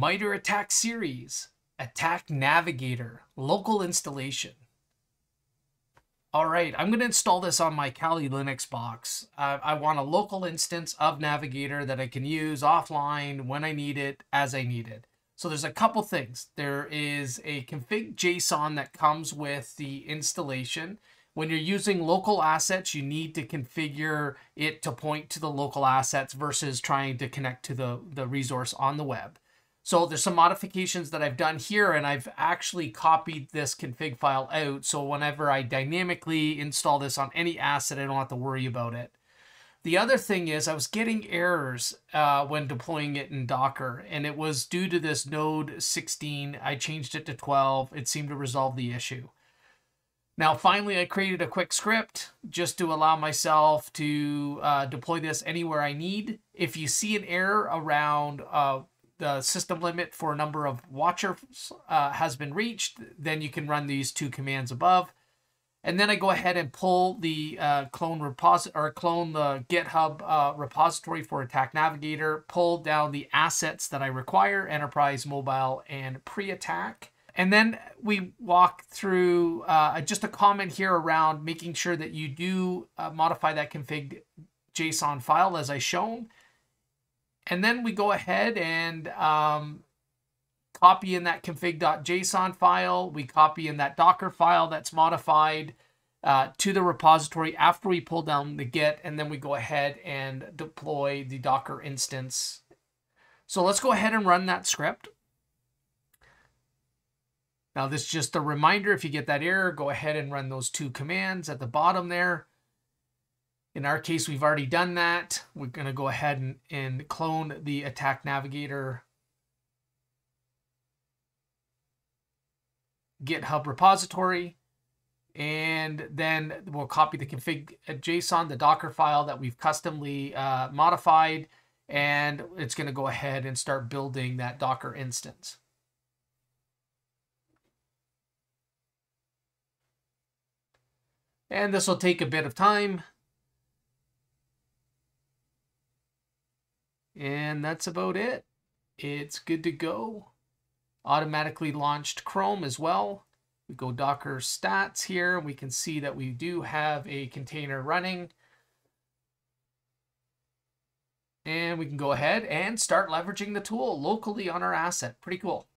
MITRE ATT&CK Series, ATT&CK Navigator, local installation. All right, I'm going to install this on my Kali Linux box. I want a local instance of Navigator that I can use offline when I need it, as I need it. So there's a couple things. There is a config JSON that comes with the installation. When you're using local assets, you need to configure it to point to the local assets versus trying to connect to the, the resource on the web. So there's some modifications that I've done here and I've actually copied this config file out. So whenever I dynamically install this on any asset, I don't have to worry about it. The other thing is I was getting errors uh, when deploying it in Docker, and it was due to this node 16. I changed it to 12. It seemed to resolve the issue. Now, finally, I created a quick script just to allow myself to uh, deploy this anywhere I need. If you see an error around uh, the system limit for a number of watchers uh, has been reached, then you can run these two commands above. And then I go ahead and pull the uh, clone repository or clone the GitHub uh, repository for ATT&CK Navigator, pull down the assets that I require, Enterprise, Mobile, and Pre-Attack. And then we walk through uh, just a comment here around making sure that you do uh, modify that config JSON file as I shown. And then we go ahead and um, copy in that config.json file. We copy in that Docker file that's modified uh, to the repository after we pull down the Git, and then we go ahead and deploy the Docker instance. So let's go ahead and run that script. Now this is just a reminder, if you get that error, go ahead and run those two commands at the bottom there. In our case, we've already done that. We're going to go ahead and, and clone the ATT&CK Navigator GitHub repository. And then we'll copy the config JSON, the Docker file that we've customly uh, modified. And it's going to go ahead and start building that Docker instance. And this will take a bit of time. And that's about it. It's good to go. Automatically launched Chrome as well. We go Docker stats here. And we can see that we do have a container running. And we can go ahead and start leveraging the tool locally on our asset. Pretty cool.